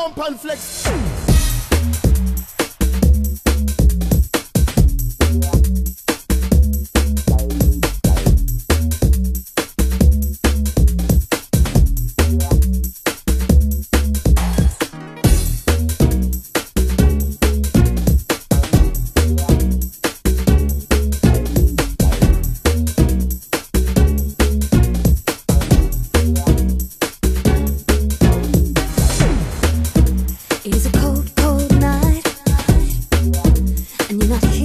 Bump and Flex. And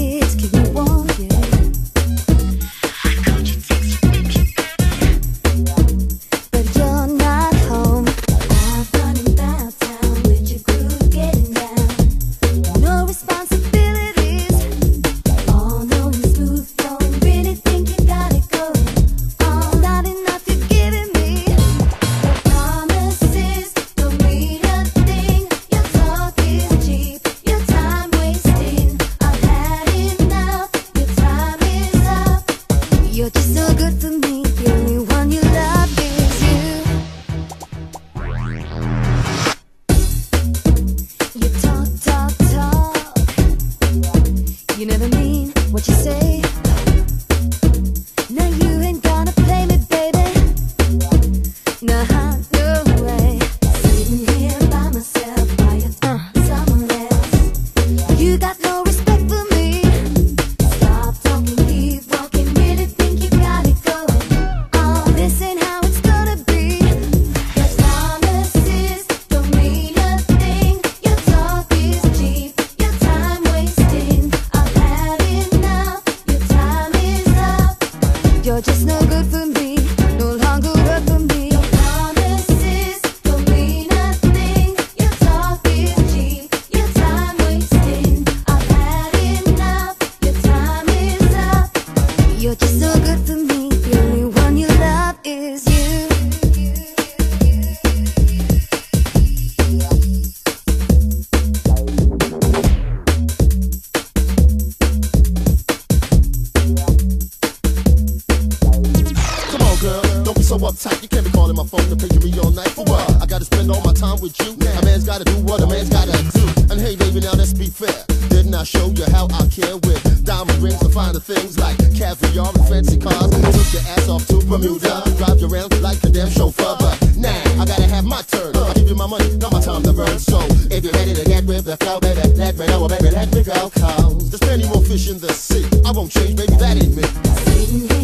uptight. You can't be calling my phone and me all night for what? I gotta spend all my time with you. A man's gotta do what a man's gotta do. And hey, baby, now let's be fair. Didn't I show you how I care with diamond rings and finer things like caviar and fancy cars? Took your ass off to Bermuda, drive you around like a damn chauffeur. But now I gotta have my turn. I give you my money, not my time to burn. So if you're ready to get with the flow, baby, let me know, baby, let me go. Cause there's plenty more fish in the sea. I won't change, baby, that ain't me. Sitting